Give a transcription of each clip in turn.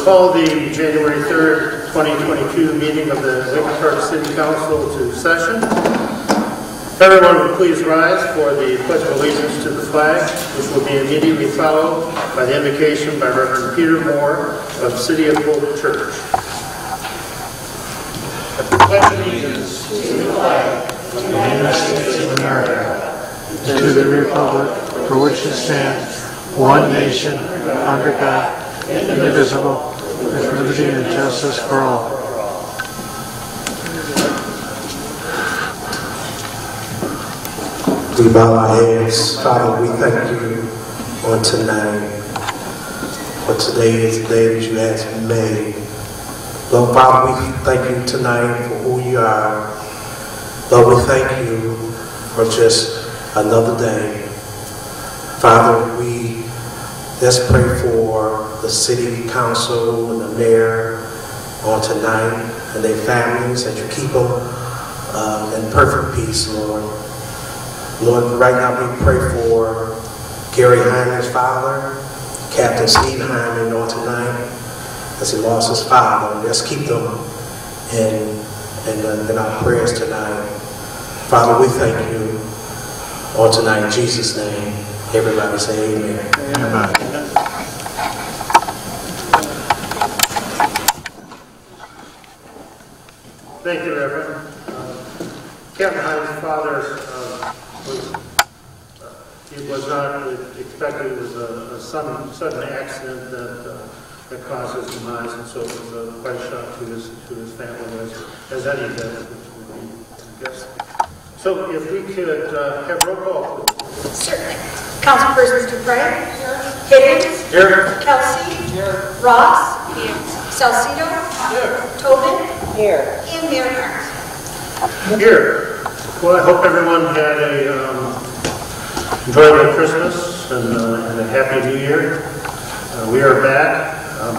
We'll call the January 3rd, 2022 meeting of the Lincoln Park City Council to session. Everyone please rise for the Pledge of Allegiance to the flag, which will be immediately followed by the invocation by Reverend Peter Moore of City of Hope Church. Pledge allegiance to the flag of the United States of America, to the republic for which it stands, one nation, under God, indivisible, liberty and justice for all. We bow our heads. Father, we thank you on tonight. For today is the day that you have made. Lord Father, we thank you tonight for who you are. Lord, we thank you for just another day. Father, we let's pray for the city council and the mayor on tonight and their families, that you keep them uh, in perfect peace, Lord. Lord, right now we pray for Gary Hyman's father, Captain Steve Hyman on tonight, as he lost his father. Let's keep them in, in, in our prayers tonight. Father, we thank you on tonight in Jesus' name. Everybody say amen. Amen. Thank you, Reverend. Uh, Captain Hines' father uh, was, uh, he was not expected, it was a a sudden, sudden accident that, uh, that caused his demise, and so it was uh, quite a shock to his, to his family, as, as any death would be, I guess. So if we could uh, have roll call, please. Certainly. Councilpersons Dupre. Higgins. Here. Kelsey. Here. Ross. Salcido. Tobin. Here. And Mayor Carnes. Here. Well, I hope everyone had a um, enjoyable Christmas and, uh, and a happy New Year. Uh, we are back um,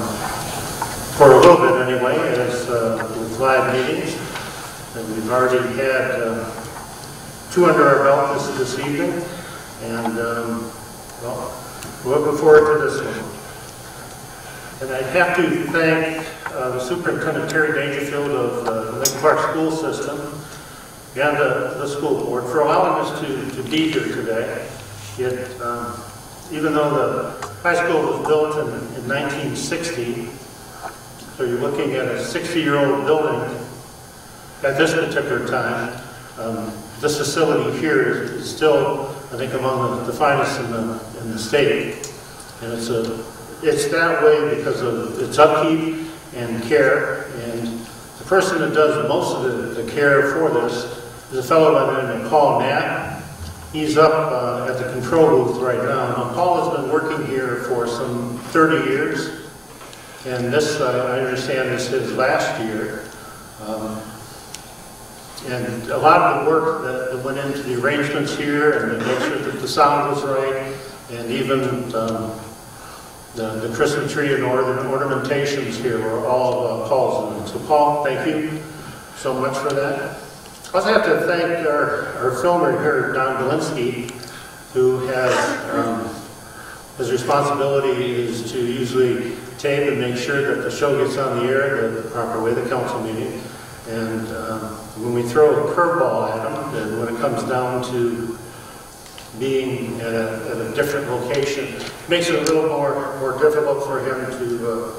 for a little bit anyway, as uh, with live meetings, and we've already had uh, two under our belt this, this evening, and um, well, we're looking forward to this one. And I have to thank uh, Superintendent Terry Dangerfield of the Lincoln Park School System and the, the school board for allowing us to, to be here today. It, um, even though the high school was built in, in 1960, so you're looking at a 60-year-old building at this particular time. Um, this facility here is, is still, I think, among the, the finest in the, in the state. And it's a, it's that way because of its upkeep and care. And the person that does most of the, the care for this is a fellow by the name of Paul Knapp. He's up uh, at the control booth right now. Now, Paul has been working here for some 30 years. And this, uh, I understand, is his last year. Um, and a lot of the work that went into the arrangements here and to make sure that the sound was right, and even um, the, the Christmas tree and orna- ornamentations here were all uh, Paul's. So Paul, thank you so much for that. I also have to thank our, our filmer here, Don Galinsky, who has, um, his responsibility is to usually tape and make sure that the show gets on the air the, the proper way, the council meeting. And um, when we throw a curveball at him, and when it comes down to being at a, at a different location, makes it a little more, more difficult for him to, uh,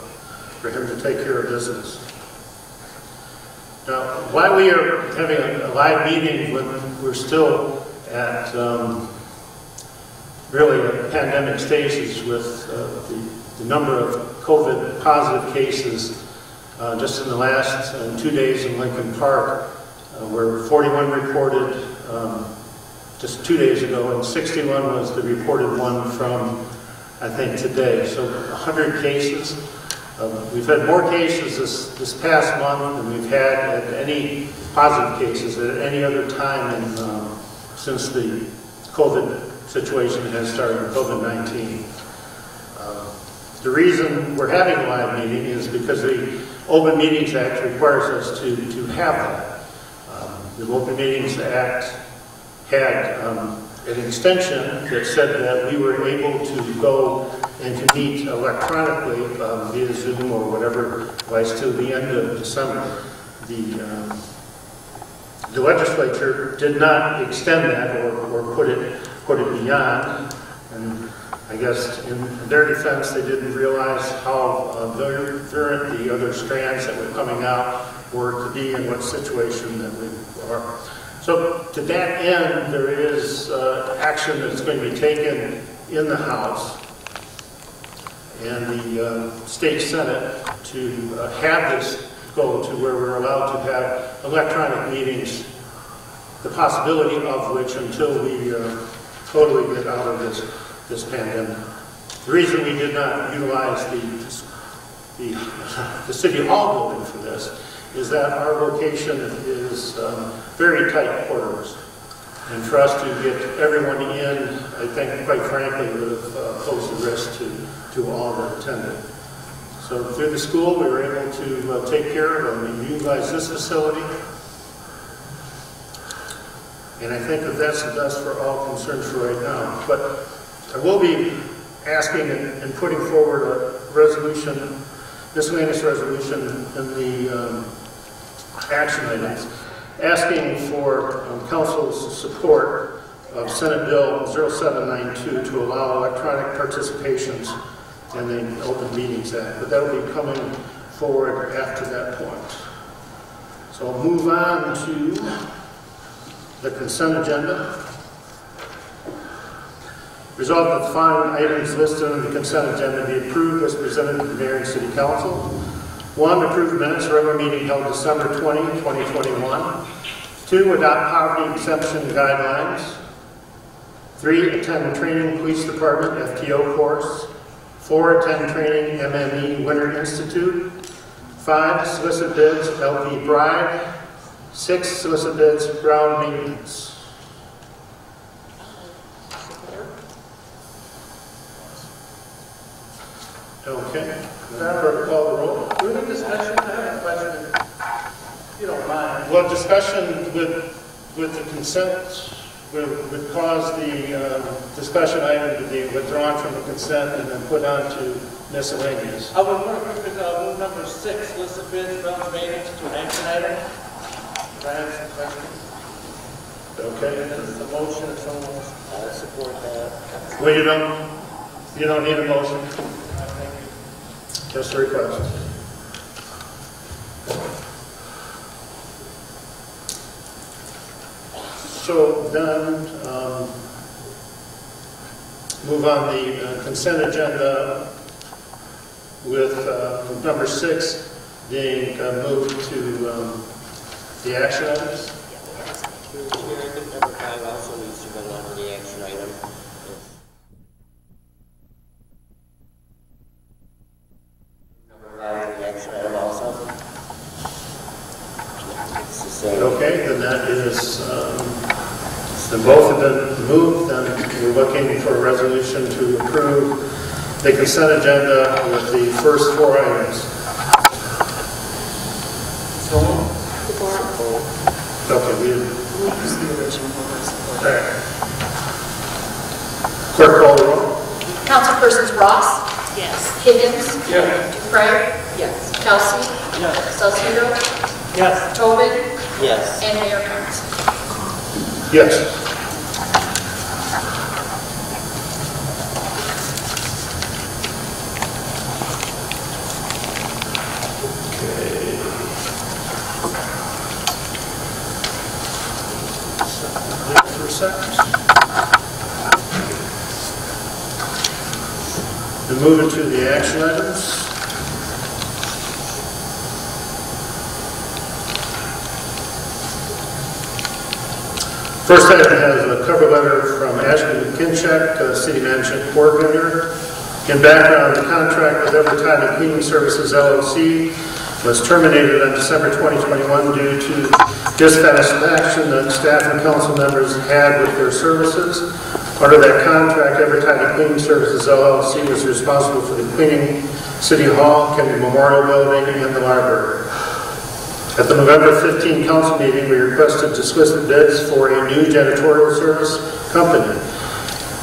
for him to take care of business. Now, while we are having a live meeting, we're still at, um, really a pandemic stages with uh, the, the number of COVID positive cases uh, just in the last uh, two days in Lincoln Park, uh, where 41 reported um, just two days ago, and 61 was the reported one from, I think, today. So 100 cases. Um, We've had more cases this, this past month than we've had at any positive cases at any other time in, um, since the COVID situation has started, COVID-19. Uh, The reason we're having a live meeting is because the Open Meetings Act requires us to, to have that. Um, The Open Meetings Act had um, an extension that said that we were able to go and to meet electronically um, via Zoom or whatever device till the end of December. The, um, the legislature did not extend that or, or put it, put it beyond. And I guess in their defense, they didn't realize how uh, the other strands that were coming out were to be in what situation that we are. So to that end, there is uh, action that's going to be taken in the House and the uh, state senate to uh, have this go to where we're allowed to have electronic meetings, the possibility of which until we uh, totally get out of this, this pandemic. The reason we did not utilize the, the, the city hall building for this is that our location is um, very tight quarters. And for us to get everyone in, I think, quite frankly, would have uh, posed a risk to, to all that attended. So through the school, we were able to uh, take care of them and utilize this facility. And I think that that's the best for all concerned for right now. But I will be asking and and putting forward a resolution, miscellaneous resolution in the um, action items, asking for um, council's support of Senate Bill 0792 to allow electronic participations in the Open Meetings Act, but that will be coming forward after that point. So I'll move on to the consent agenda. Resolved that the following items listed on the consent agenda be approved as presented to the mayor and city council. One, approve minutes regular meeting held December 20, 2021. Two, adopt poverty exemption guidelines. Three, attend training police department FTO course. Four, attend training MML Winter Institute. Five, solicit bids LP Pride. Six, solicit bids ground maintenance. Okay, call the roll. During discussion, I have a question, if you don't mind. Well, discussion with, with the consent would, would cause the um, discussion item to be withdrawn from the consent and then put on to miscellaneous. I would move, uh, move number six, list of bids, ground maintenance to an action item. I have some questions. Okay? And this is a motion, if someone wants, I support that. Well, you don't, you don't need a motion, Thank you. just a request. So then, um, move on the uh, consent agenda with uh, number six being uh, moved to um, the action items. Think number five also needs to go under the action item. Number five, the action item also. It's the same. Okay, then that is, um, then both have been moved, then we're looking for a resolution to approve the consent agenda with the first four items. Okay, we, all right. Clerk call the roll. Councilpersons Ross? Yes. Higgins? Yes. Dupre? Yes. Kelsey? Yes. Salcido? Yes. Tobin? Yes. And Mayor Carnes. Yes. Okay. Wait For a second. We move into the action items. First item has a cover letter from Ashton Kincheck, uh, City Management Coordinator. In background, the contract with Evertime Cleaning Services LLC was terminated on December 2021 due to dissatisfaction that staff and council members had with their services. Under that contract, Evertime the Cleaning Services LLC was responsible for the cleaning City Hall, Kennedy Memorial Building, and the library. At the November 15 council meeting, we requested to solicit bids for a new janitorial service company.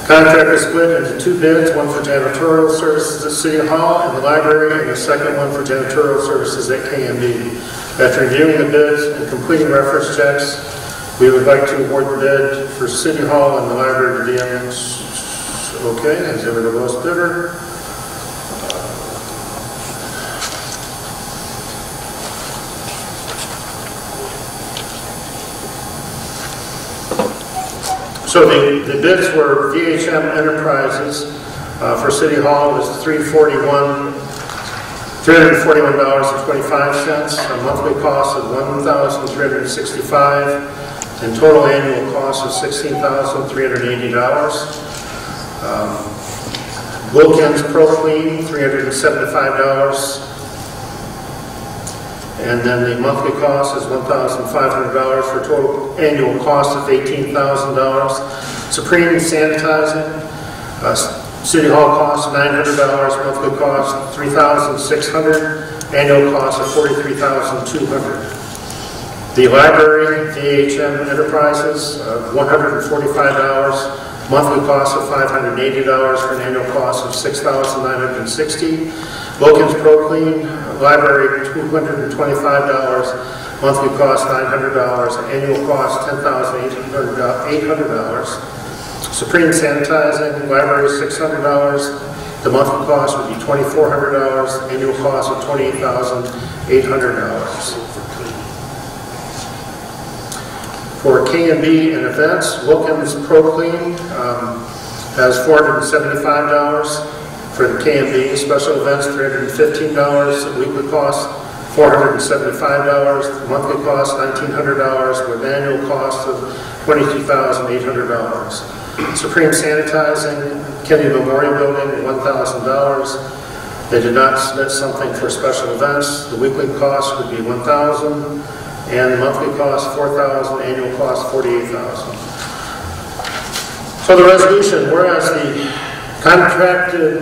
Contract is split into two bids, one for janitorial services at City Hall and the library, and the second one for janitorial services at KMB. After reviewing the bids and completing reference checks, we would like to award the bid for City Hall and the library to DMs. Okay, is there the bidder? So the, the bids were VHM Enterprises uh, for City Hall was 341, $341.25, a monthly cost of $1,365, and total annual cost of $16,380. Um, Wilkins Pro Clean, $375. And then the monthly cost is $1,500 for total annual cost of $18,000. Supreme Sanitizing, uh, City Hall cost $900, monthly cost 3,600, annual cost of $43,200. The library, VHM Enterprises, uh, $145, monthly cost of $580 for an annual cost of 6,960. Wilkins Pro Clean, library, $225, monthly cost $900, annual cost $10,800. Supreme Sanitizing, library, $600, the monthly cost would be $2,400, annual cost of $28,800. For K and events, Wilkins Pro Clean um, has $475 for the KMB. Special events, $315, weekly cost $475, monthly cost $1,900 with annual cost of $22,800. Supreme Sanitizing, Kennedy Memorial Building, $1,000. They did not submit something for special events. The weekly cost would be $1,000 and the monthly cost, four thousand, annual cost, forty-eight thousand. So the resolution, whereas the contracted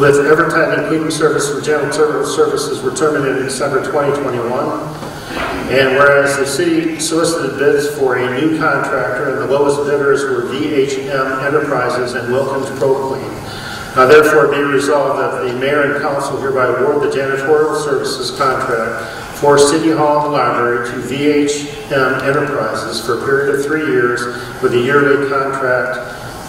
with Evertime Cleaning Service for janitorial services were terminated in December 2021, and whereas the city solicited bids for a new contractor, and the lowest bidders were VHM Enterprises and Wilkins Pro Clean. Now therefore be resolved that the mayor and council hereby award the janitorial services contract for City Hall and the Library to VHM Enterprises for a period of three years with a yearly contract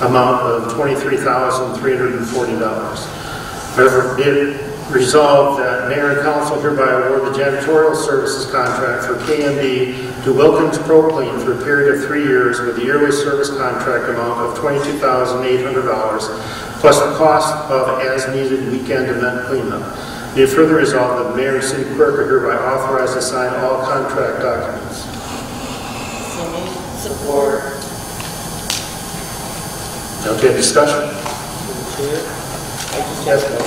amount of $23,340. Therefore, be it resolved that mayor and council hereby award the janitorial services contract for KMB to Wilkins Pro Clean for a period of three years with a yearly service contract amount of $22,800 plus the cost of as-needed weekend event cleanup. Be it further resolved that the mayor and city clerk are hereby authorized to sign all contract documents. Support. Okay, discussion? I just have no,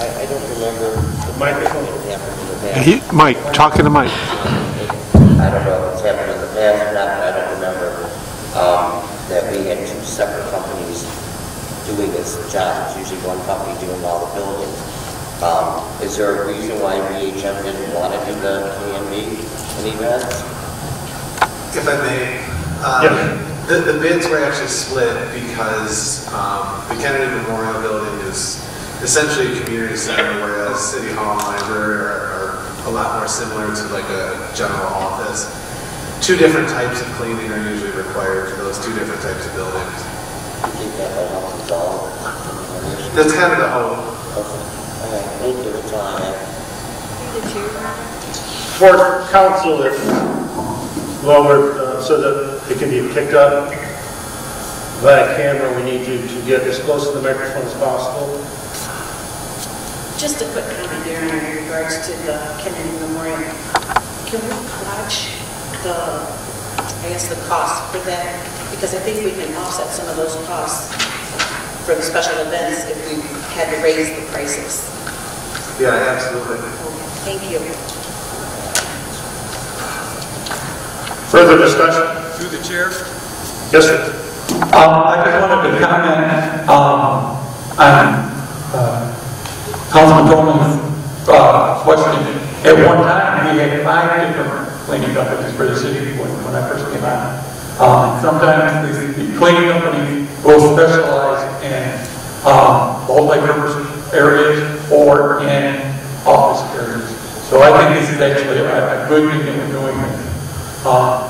I, I don't remember the Microphone. what happened in the past. He- Mike, talking to Mike. I don't know if it's happened in the past or not, but I don't remember, um, that we had two separate companies doing this job. It's usually one company doing all the buildings. Um, is there a reason why VHM didn't want to do the KMB and events? If I may, um, Yeah. the, the bids were actually split because um, the Kennedy Memorial Building is essentially a community center, whereas City Hall and Library are, are a lot more similar to like a general office. Two different types of cleaning are usually required for those two different types of buildings. Do that might help resolve the issue? That's kind of the hope. Okay, For council, if, well, we're, uh, so that it can be picked up by a camera, we need you to get as close to the microphone as possible. Just a quick comment there in regards to the Kennedy Memorial. Can we watch the, I guess, the cost for that? Because I think we can offset some of those costs from special events if we had to raise the prices. Yeah, absolutely. Thank you. Further discussion? Through the chair, Yes, sir. um, I just wanted to comment, um, on, uh, Councilman Tolman's, uh, question. At one time, time, we had five different cleaning companies for the city when, when I first came on. Um, sometimes the, the cleaning companies will specialize in, um, multi-purpose areas or in office areas. So I think this is actually a, a good thing that we're doing. Uh,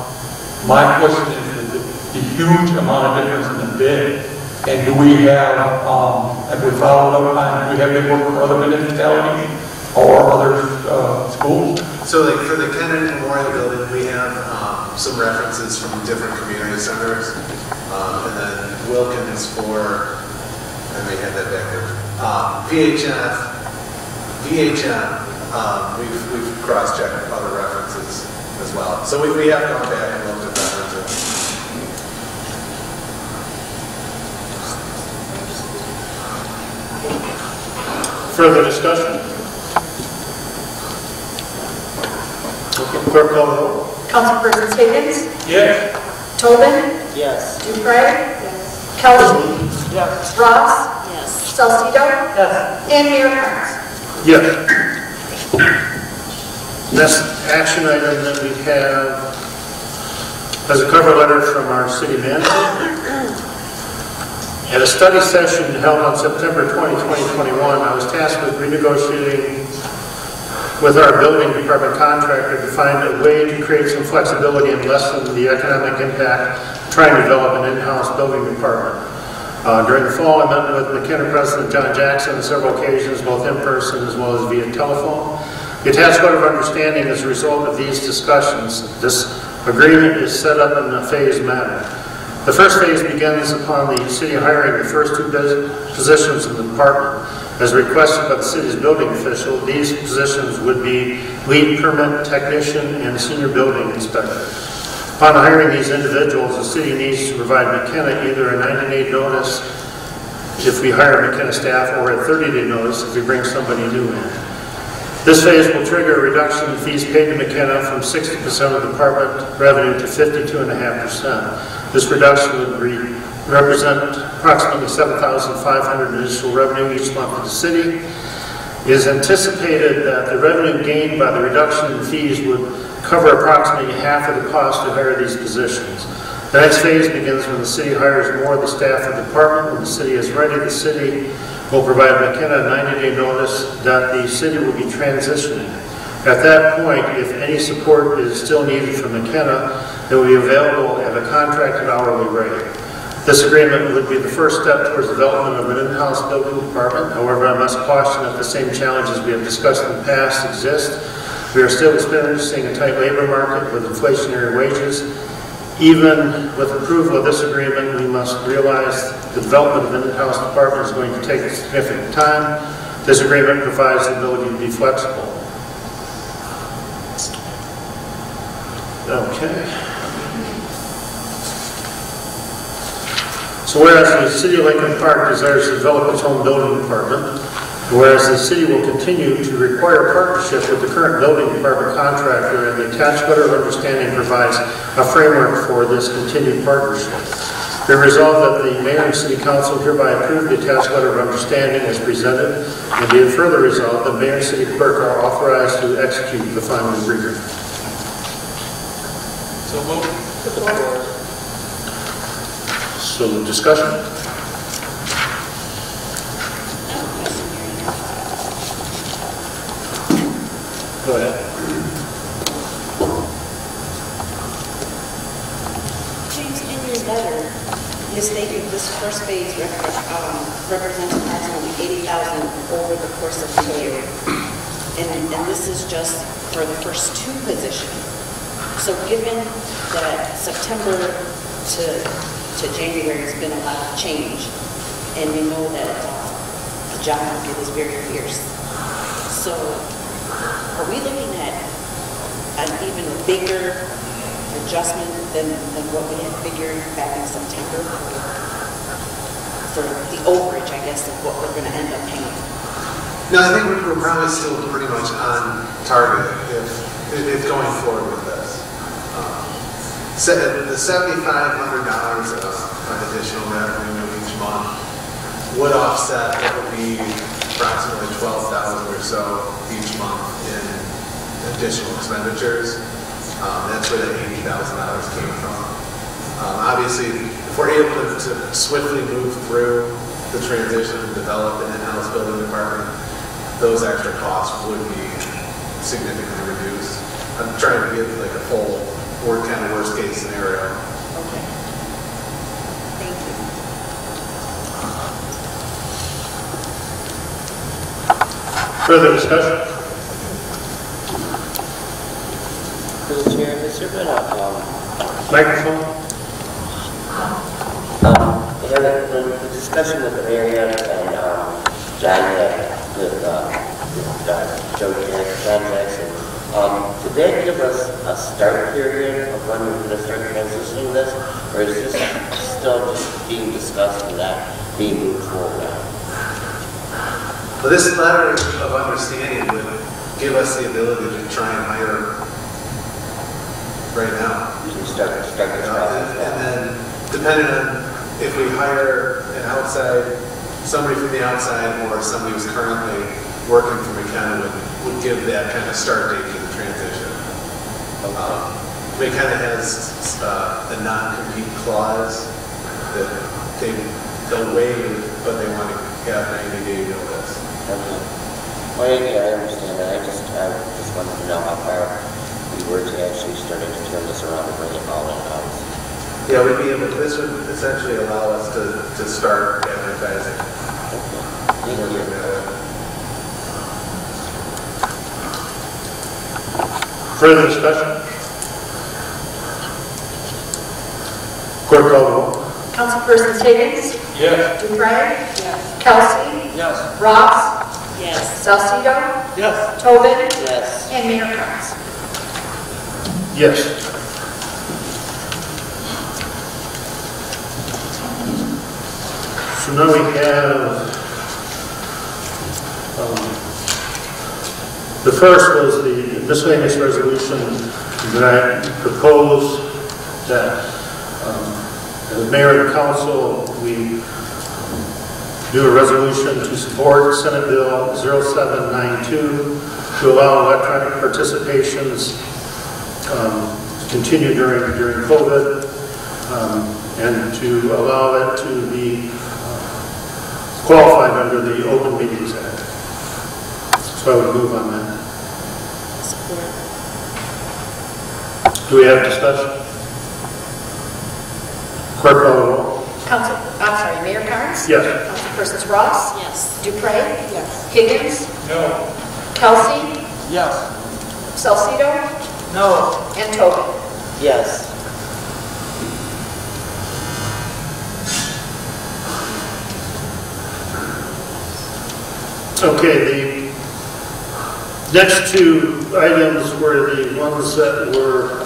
my question is the, the huge amount of difference in the bid. And do we have, um, have we followed up on, do we have been work with other municipalities or other, uh, schools? So like for the Kennedy Memorial Building, we have um, some references from different community centers. Um, And then Wilkins for, I may have that back there, Um, VHF, VHM, um, we've, we've cross-checked other references as well. So we, we have gone back and looked at references. Further discussion? Clerk call the roll. Councilpersons Higgins, Yes. Tobin, Yes. Dupre, Kelsey, Ross, Yes. Salcido, Yes. and Mayor Carnes. Yes. Next action item that we have is a cover letter from our city manager. At a study session held on September 20, 2021, I was tasked with renegotiating with our building department contractor to find a way to create some flexibility and lessen the economic impact of trying to develop an in-house building department. Uh, During the fall, I met with McKenna President John Jackson on several occasions, both in person as well as via telephone. The attached letter of understanding as a result of these discussions. This agreement is set up in a phased manner. The first phase begins upon the city hiring the first two positions in the department. As requested by the city's building official, these positions would be lead permit technician and senior building inspector. Upon hiring these individuals, the city needs to provide McKenna either a 90-day notice if we hire McKenna staff or a 30-day notice if we bring somebody new in. This phase will trigger a reduction in fees paid to McKenna from 60% of department revenue to 52.5%. This reduction would re- represent approximately 7,500 additional revenue each month to the city. It is anticipated that the revenue gained by the reduction in fees would cover approximately half of the cost to hire these positions. The next phase begins when the city hires more of the staff of the department. When the city is ready, the city will provide McKenna a 90-day notice that the city will be transitioning. At that point, if any support is still needed from McKenna, it will be available at a contracted hourly rate. This agreement would be the first step towards development of an in-house building department. However, I must caution that the same challenges we have discussed in the past exist. We are still experiencing a tight labor market with inflationary wages. Even with approval of this agreement, we must realize the development of an in-house department is going to take significant time. This agreement provides the ability to be flexible. Okay. So whereas the city of Lincoln Park desires to develop its own building department, whereas the city will continue to require partnership with the current building department contractor, and the attached letter of understanding provides a framework for this continued partnership. Be resolved that the mayor and city council hereby approve the attached letter of understanding as presented, and be it further resolved that mayor and city clerk are authorized to execute the final agreement. So moved. So discussion? Go ahead. James, in your letter, you stated this first phase um, represents approximately 80,000 over the course of the year. And, and this is just for the first two positions. So given that September to, to January has been a lot of change, and we know that uh, the job market is very fierce. So are we looking at an even bigger adjustment than, than what we had figured back in September for the overage, I guess, of what we're going to end up paying. No, I think we're probably still pretty much on target if, if going forward with this. Um, se- The seventy-five hundred dollars of of additional revenue each month would offset what would be approximately twelve thousand or so each month in additional expenditures. Um, That's where that $80,000 came from. Um, Obviously, if we're able to to swiftly move through the transition and develop an in-house building department, those extra costs would be significantly reduced. I'm trying to give like a full, or kind of worst-case scenario. Okay. Thank you. Further discussion? Mr. Chair, has there been a, um, Microphone? um, yeah, the, the the discussion with the mayor and, um, John, uh, with, uh, with, uh, Joe Jackson, John Jackson, um, did that give us a start period of when we're gonna start transitioning this? Or is this still just being discussed and that being moved forward now? But this letter of understanding would give us the ability to try and hire right now. Can start, start this And process and now? then, depending on if we hire an outside, somebody from the outside or somebody who's currently working for McKenna would, would give that kind of start date for the transition. Um, of has uh, a non-compete clause that they, they'll waive, but they want to have 90 day notice. Okay. Well, yeah, I understand that, I just, I just wanted to know how far we were to actually starting to turn this around and bring it all in-house. Yeah, we'd be able, this would essentially allow us to, to start advertising. Thank you. Further discussion? Clerk call the roll. Councilpersons Higgins, Yes. Dupre, Yes. Kelsey, Yes. Ross, Yes. Salcido, Yes. Tobin, Yes. and Mayor Carnes. Yes. So now we have, um, the first was the miscellaneous resolution that I proposed that, um, as mayor and council, we do a resolution to support Senate Bill 0792 to allow electronic participations um, continue during, during COVID, um, and to allow it to be uh, qualified under the Open Meetings Act. So I would move on that. Support. Do we have discussion? Clerk call the roll. Council, I'm sorry, Mayor Carnes? Yes. Councilpersons Ross, Yes. Dupre, Yes. Higgins, No. Kelsey, Yes. Salcido, No. and Tobin. Yes. Okay, the next two items were the ones that were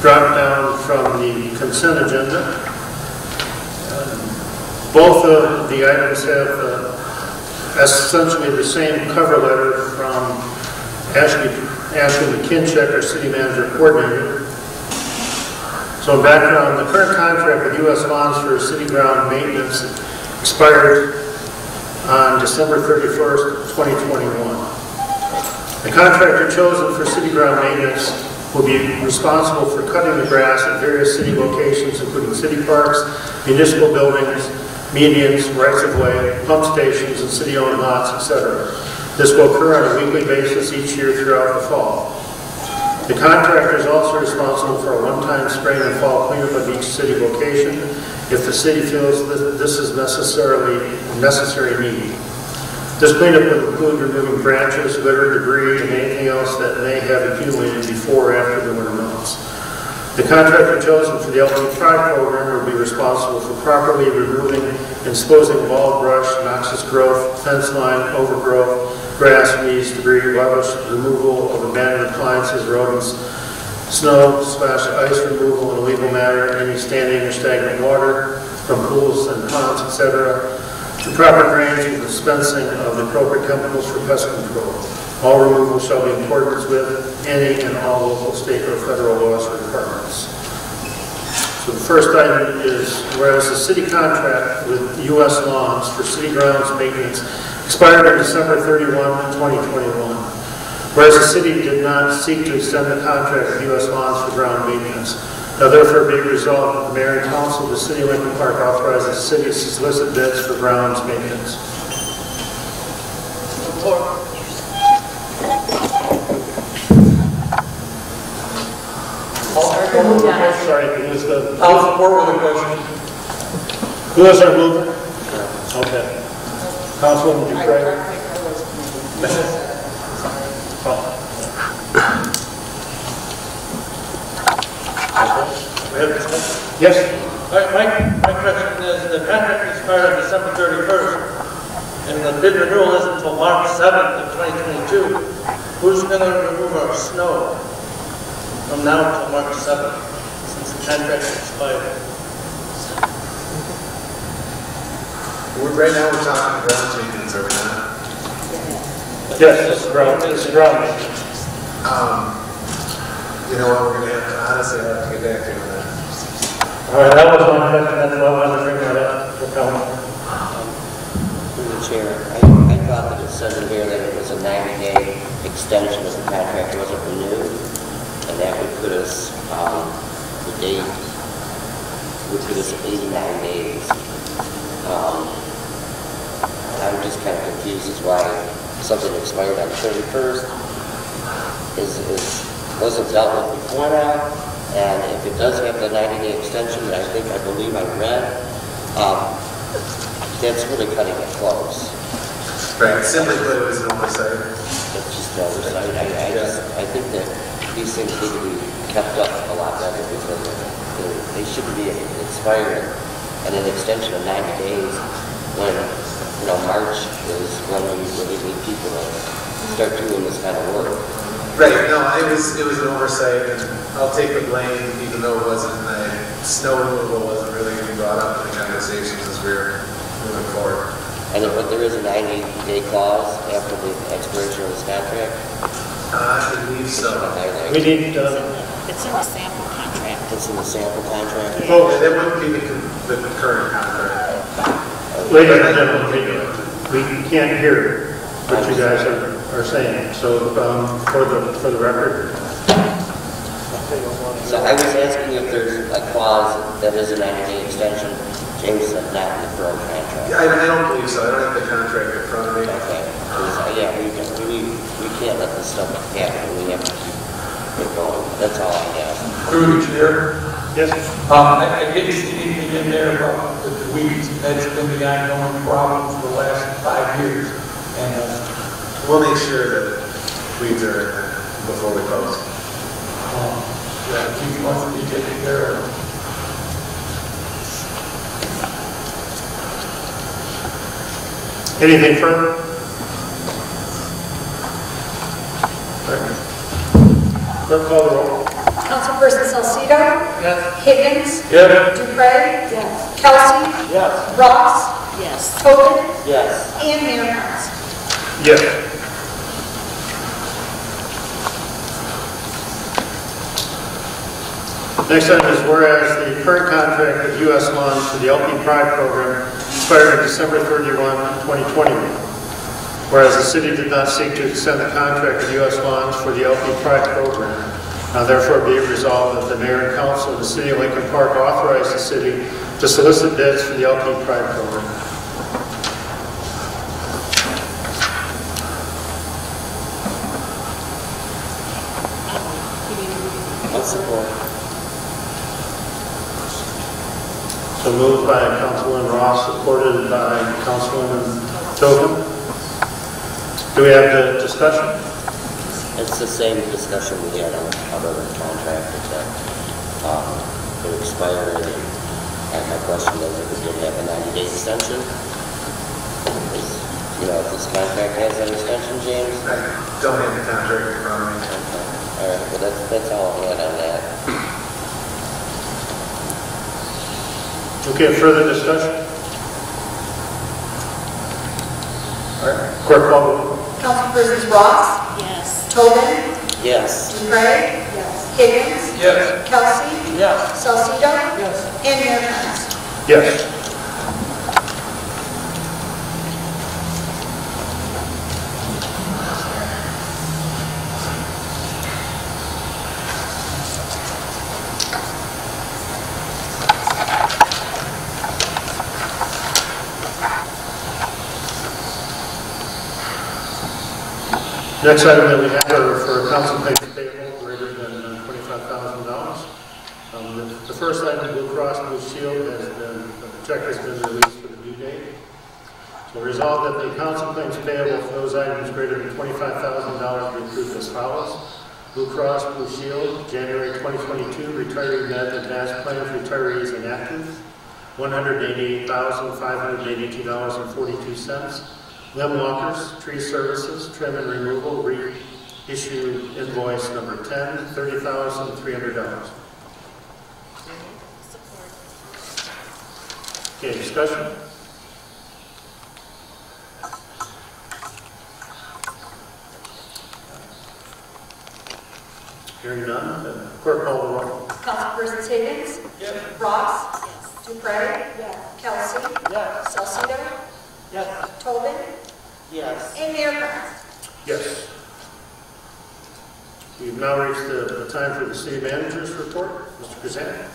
dropped down from the consent agenda. Both of the items have uh, essentially the same cover letter from Ashley Ashley McKincheck, our city manager coordinator. So background, the current contract with U.S. Lawns for city ground maintenance expired on December 31st, 2021. The contractor chosen for city ground maintenance will be responsible for cutting the grass at various city locations, including city parks, municipal buildings, medians, rights-of-way, pump stations, and city-owned lots, etc. This will occur on a weekly basis each year throughout the fall. The contractor is also responsible for a one-time spring and fall cleanup of each city location if the city feels that this is necessarily, necessary need. This cleanup would include removing branches, litter, debris, and anything else that may have accumulated before or after the winter months. The contractor chosen for the LP Pride program will be responsible for properly removing and disposing of all brush, noxious growth, fence line, overgrowth, grass, weeds, debris, rubbish, removal of abandoned appliances, rodents, snow slash ice removal in a legal manner, any standing or stagnant water from pools and ponds, etc. The proper drainage and dispensing of the appropriate chemicals for pest control. All removal shall be in accordance with any and all local, state, or federal laws or requirements. So the first item is, whereas the city contract with U.S. Lawns for city grounds maintenance expired on December 31, 2021. Whereas the city did not seek to extend the contract with U.S. Lawns for ground maintenance, now therefore be resolved that the mayor and council of the city of Lincoln Park authorize the city to solicit bids for grounds maintenance. Support. Sorry, who is the, I'll support with a question. who is our mover? Okay. Councilwoman Dupre? We have Yes? All right, my, my question is, the contract expired on December 31st, and the bid renewal isn't until March 7th of 2022. Who's going to remove our snow from now until March 7th, since the contract expired? We're, right now, we're talking ground maintenance, are we not? Yes, it's ground, it's ground maintenance. Um, you know what, we're gonna have to, honestly, I'll have to get back to you on that. All right, that was my question, that's why I wanted to bring that up. For council. Through the chair, I, I thought that it said in here that it was a 90-day extension of the contract. Wasn't renewed, and that would put us, um, the date would put us at 89 days. Um, I'm just kind of confused as why something expired on the 31st is, is, wasn't dealt with before now, and if it does have the 90-day extension I think, I believe I read, um, that's really cutting it close. Right, simply put, it was an oversight. That's just other side. I, I just, I think that these things need to be kept up a lot better because they- they shouldn't be expiring and an extension of 90 days when, you know, March is when we really need people to start doing this kind of work. Right, no, it was, it was an oversight, and I'll take the blame, even though it wasn't, uh, snow removal wasn't really getting brought up in the conversations as we were moving forward. And then, but there is a 90-day clause after the expiration of this contract. Uh, I believe so. We need, uh, It's in the sample contract. It's in the sample contract. Oh, that wouldn't be the, con- the current contract. ladies and gentlemen, we, we can't hear what you guys are, are saying, so, um, for the, for the record, So I was asking if there's a clause that is a 90-day extension. James said not in the current contract. Yeah, I, I don't believe so, I don't have the contract in front of me. Okay, 'Cause, uh, yeah, we, can- we, we can't let this stuff happen, we have to keep it going, that's all I have. Through the chair, yes? um, I, I didn't see anything in there about the weeds. That's been the ongoing problem for the last five years. And, We'll make sure that weeds are in there before we post. um, yeah, keep wants to be taken care of. Anything further? All right. Clerk call the roll. Councilperson Salcido? Yes. Higgins? Yes. Dupre? Yes. Kelsey? Yes. Ross? Yes. Tobin? Yes, And Mayor Yes. Next item is whereas the current contract with U.S. Lawns for the LP Pride program expired on December 31, 2021. Whereas the city did not seek to extend the contract with U.S. Lawns for the LP Pride program. Now therefore be it resolved that the mayor and council of the city of Lincoln Park authorize the city to solicit bids for the LP Pride program. Support. So moved by Councilman Ross, supported by Councilwoman Tobin. Do we have the discussion? It's the same discussion we had on other contract that, um, would expire, and and my question is if we did have a 90-day extension? Is- You know, if this contract has an extension, James? I don't have the contract in front of me. Okay. All right, well, that's, that's all I had on that. Okay, further discussion? All right, clerk call the roll. Councilpersons Ross? Yes. Tobin? Yes, Dupre? Yes. Higgins? Yes. Kelsey? Yes. Salcido? Yes. And Mayor Carnes. Yes. The next item that we have are for council claims payable greater than uh, $25,000. Um, The the first item, Blue Cross Blue Shield, has been, the check has been released for the due date. So resolved that the council claims payable for those items greater than $25,000 be approved as follows. Blue Cross Blue Shield, January 2022, retiree net advance plan for retirees inactive, $188,582.42. Limb Walkers, Tree Services, Trim and Removal, reissue invoice number 10, $30,300. Okay, discussion? Hearing none, then clerk call the roll. Councilpersons Higgins? Yes. Ross? Dupre? Kelsey? Yes. Salcido? Yes. Tobin? Yes. And Mayor Carnes. Yes. We've now reached the the time for the city manager's report. Mr. Kazan?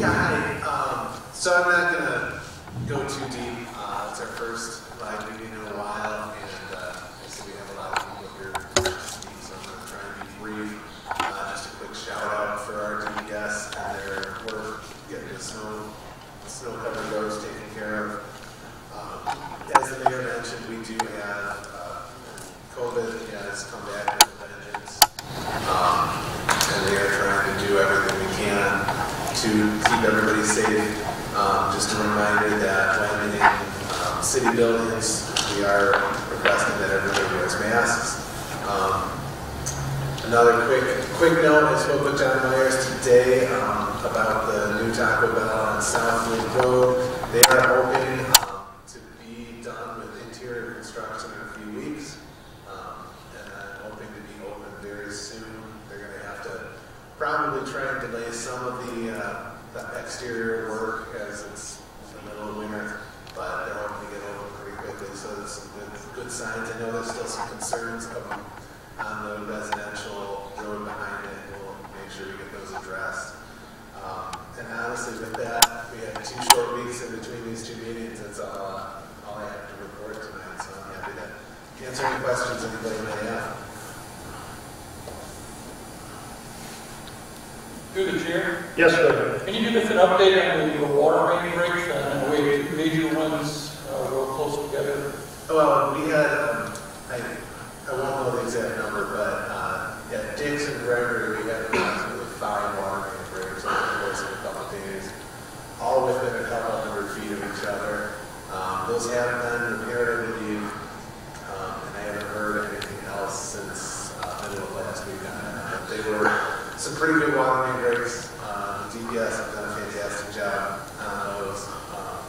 Yeah, hi. Um, so I'm not gonna go too deep. Uh, it's our first live meeting in a while, and uh, I see we have a lot of people here to speak, so I'm gonna try and be brief. Uh, just a quick shout out for our DPS and their work getting the snow, the snow covered roads taken care of. The mentioned, we do have uh, COVID has come back with a vengeance. Um, and we are trying to do everything we can to keep everybody safe. Um, just a reminder that when in um, city buildings, we are requesting that everybody wears masks. Um, Another quick, quick note, I spoke with John Myers today um, about the new Taco Bell on Southwood Road. They are hoping um, to be done with interior construction in a few weeks. Um, And then hoping to be open very soon. They're gonna have to probably try and delay some of the, uh, the exterior work as it's the middle of winter. But they're hoping to get open pretty quickly, so it's some good, good signs. I know there's still some concerns of on the residential road behind it, we'll make sure we get those addressed. Um, And honestly, with that, we have two short weeks in between these two meetings, that's all, uh, all I have to report tonight, so I'm happy to answer any questions anybody may have. Through the chair, Yes, go can you give us an update on the water main breaks and the way major ones uh, real close together? Well, we had, um, I, I won't know the exact number, but, uh, at Dix and Gregory, we had approximately five water main breaks over the course of a couple of days, all within a couple hundred feet of each other. Um, those have been repaired, I believe, um, and I haven't heard anything else since, uh, middle of last week on it. But they were some pretty good water main breaks. Uh, DPS have done a fantastic job on those. Um,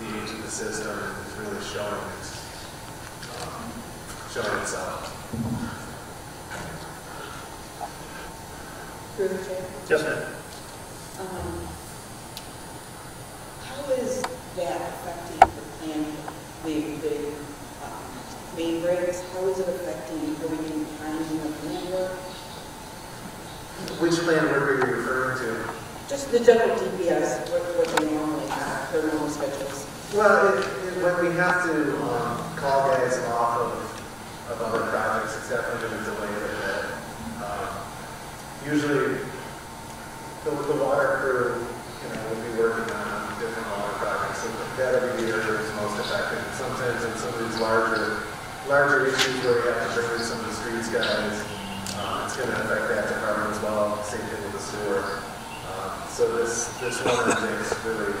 the age of the system is really showing its, um, showing itself. Through the chair. Yes, ma'am. Um, How is that affecting the plan, the, the um, main breaks? How is it affecting, are we getting behind in the plan work? Which plan are you referring to? Just the general DPS, what, what they normally have, their normal schedules. Well, it, it, when we have to, um, call guys off of, of other projects, it's definitely gonna delay it a bit. Um, Usually, the, the water crew, you know, will be working on different water projects, so that every year is most effective. Sometimes in some of these larger, larger issues where you have to bring in some of the streets guys, it's gonna affect that department as well, same thing with the sewer. Um, So this, this one of the things really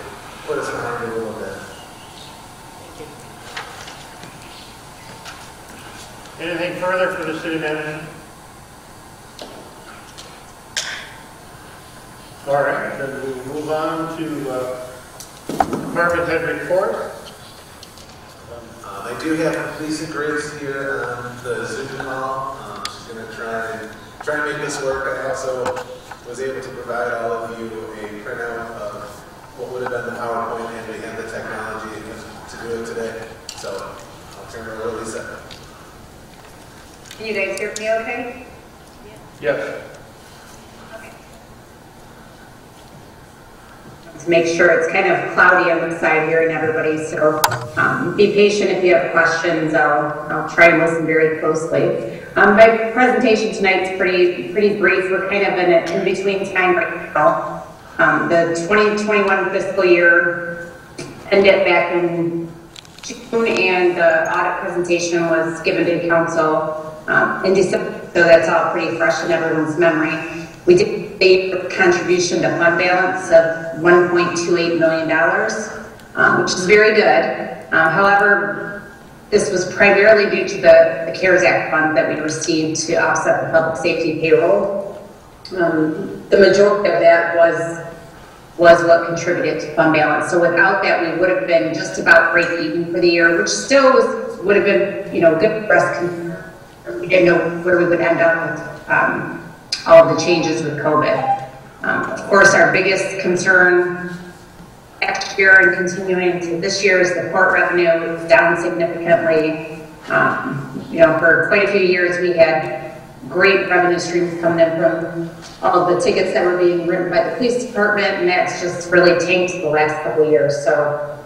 put us behind a little bit. Anything further for the city manager? All right, then we move on to uh, department head report. Um, I do have Lisa grace here on the Zoom call. Um, she's gonna try and, try to make this work. I also was able to provide all of you a printout of what would have been the PowerPoint and we had the technology to do it today. So I'll turn it over to Lisa. Can you guys hear me okay? Yes. Okay. to make sure it's kind of cloudy on the side hearing everybody, so um, be patient if you have questions. I'll, I'll try and listen very closely. Um, My presentation tonight's pretty, pretty brief. We're kind of in an in-between time right now. Um, The 2021 fiscal year ended back in June, and the audit presentation was given to the council um, in December, so that's all pretty fresh in everyone's memory. We did a contribution to fund balance of $1.28 million, um, which is very good. Um, However, this was primarily due to the the CARES Act fund that we received to offset the public safety payroll. Um, The majority of that was was what contributed to fund balance. So without that, we would have been just about break even for the year, which still was, would have been, you know, good for us. We didn't know where we would end up with, um, all of the changes with COVID. Um, of course, our biggest concern next year and continuing to this year is the port revenue is down significantly. Um, you know, for quite a few years, we had great revenue streams coming in from all of the tickets that were being written by the police department, and that's just really tanked the last couple of years. So,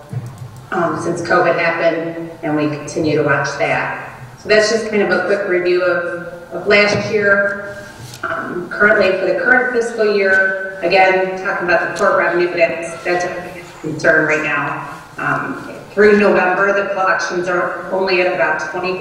um, since COVID happened, and we continue to watch that. So that's just kind of a quick review of, of last year. Um, currently, for the current fiscal year, again, talking about the port revenue, but that's, that's concern right now. Um, through November, the collections are only at about 20%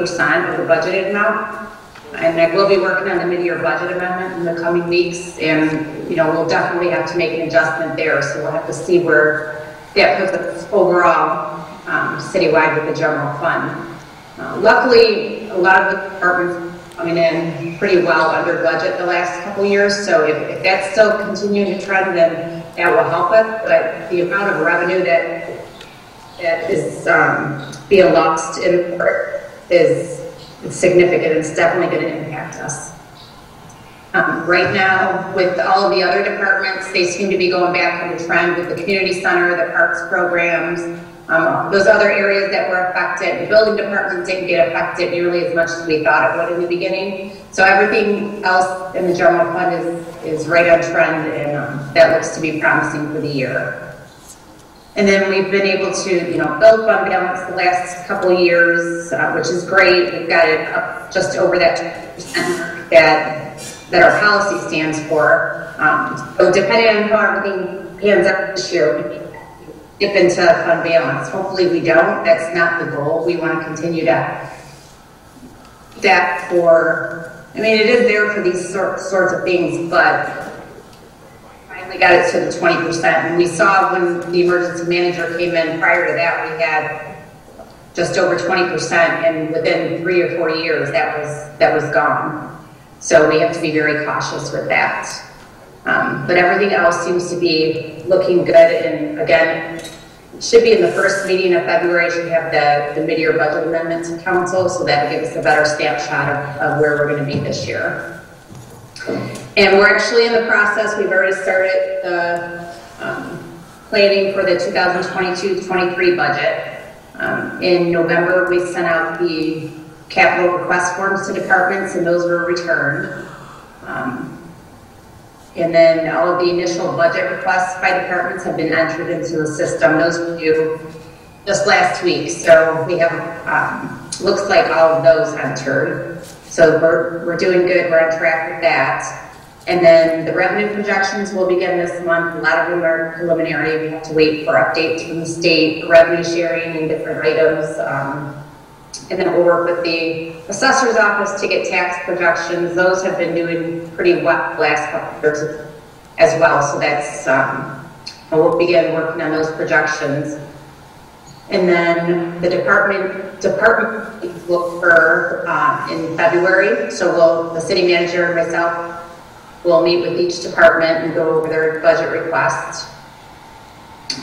of the budgeted amount. And I will be working on the mid-year budget amendment in the coming weeks, and, you know, we'll definitely have to make an adjustment there, so we'll have to see where that puts us overall, um, citywide with the general fund. Uh, Luckily, a lot of the departments coming in pretty well under budget the last couple years, so if, if that's still continuing to trend, then that will help us, but the amount of revenue that, that is, um, being lost in port is significant, it's definitely gonna impact us. Um, right now, with all of the other departments, they seem to be going back on the trend with the community center, the parks programs, um, those other areas that were affected. The building department didn't get affected nearly as much as we thought it would in the beginning. So everything else in the general fund is, is right on trend, and um, that looks to be promising for the year. And then we've been able to, you know, build fund balance the last couple years, uh, which is great. We've got it up just over that 20% that, that our policy stands for. Um, so depending on how everything pans out this year, dip into fund balance. Hopefully we don't. That's not the goal. We want to continue to that for, I mean, it is there for these sort, sorts of things, but finally got it to the twenty percent. And we saw when the emergency manager came in, prior to that, we had just over twenty percent, and within three or four years, that was, that was gone. So we have to be very cautious with that. Um, but everything else seems to be looking good, and again, should be in the first meeting of February, should have the, the mid-year budget amendment to council, so that'll give us a better snapshot of, of where we're gonna be this year. And we're actually in the process, we've already started the um, planning for the 2022-23 budget. Um, In November, we sent out the capital request forms to departments, and those were returned. Um, And then all of the initial budget requests by departments have been entered into the system. Those were due just last week, so we have, um, looks like all of those entered. So we're, we're doing good, we're on track with that. And then the revenue projections will begin this month. A lot of them are preliminary. We have to wait for updates from the state, revenue sharing and different items. Um, and then we'll work with the assessor's office to get tax projections. Those have been doing pretty well the last couple of years as well. So that's, um, we'll begin working on those projections. And then the department, department look for, uh, in February. So we'll, the city manager and myself will meet with each department and go over their budget requests.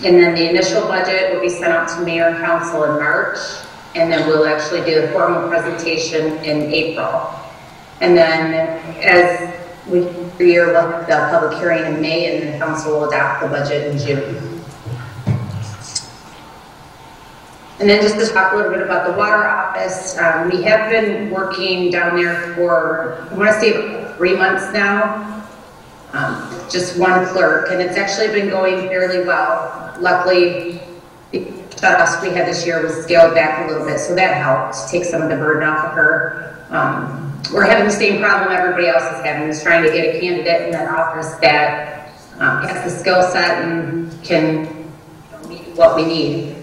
And then the initial budget will be sent out to mayor and council in March. And then we'll actually do the formal presentation in April. And then as we, year, the public hearing in May and the council will adopt the budget in June. And then just to talk a little bit about the water office, um, we have been working down there for, I want to say three months now. Um, just one clerk, and it's actually been going fairly well. Luckily, shut-offs we had this year was scaled back a little bit, so that helped take some of the burden off of her. Um, we're having the same problem everybody else is having, is trying to get a candidate in that office that um, has the skill set and can meet what we need.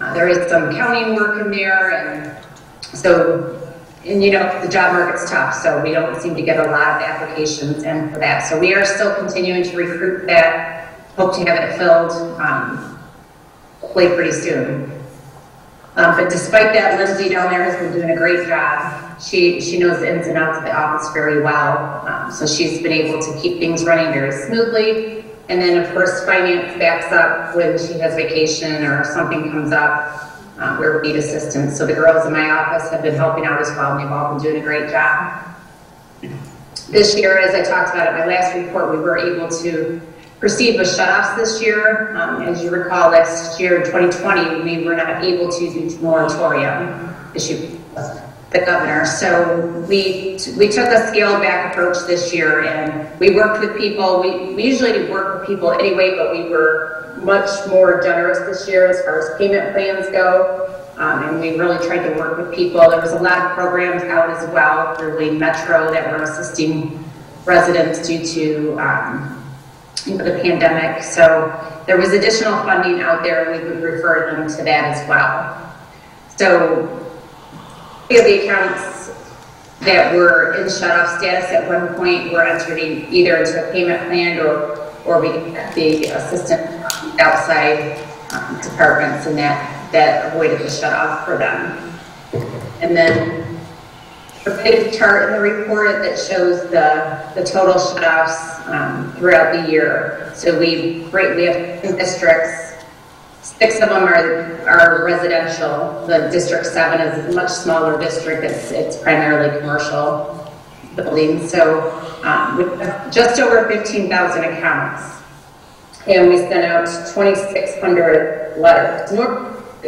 Uh, there is some counting work in there, and so, and you know, the job market's tough, so we don't seem to get a lot of applications in for that. So we are still continuing to recruit that, hope to have it filled, um, hopefully pretty soon. Um, but despite that, Lindsay down there has been doing a great job. She, she knows the ins and outs of the office very well. Um, so she's been able to keep things running very smoothly. And then, of course, finance backs up when she has vacation or something comes up uh, where we need assistance. So the girls in my office have been helping out as well, and they've all been doing a great job. This year, as I talked about at my last report, we were able to proceed with shut-offs this year. Um, as you recall, last year in 2020, we were not able to due to moratorium issued the governor. So we we took a scaled back approach this year, and we worked with people. We, we usually work with people anyway, but we were much more generous this year as far as payment plans go. Um, and we really tried to work with people. There was a lot of programs out as well through Metro that were assisting residents due to um, know, the pandemic. So there was additional funding out there, and we would refer them to that as well. So the accounts that were in shut-off status at one point were entered in either into a payment plan or, or we the assistant outside um, departments and that, that avoided the shut-off for them. And then a big chart in the report that shows the, the total shut-offs um, throughout the year. So we, break- we have districts, six of them are, are residential. The District Seven is a much smaller district, it's, it's primarily commercial buildings. So um, with just over 15,000 accounts. And we sent out 2,600 letters.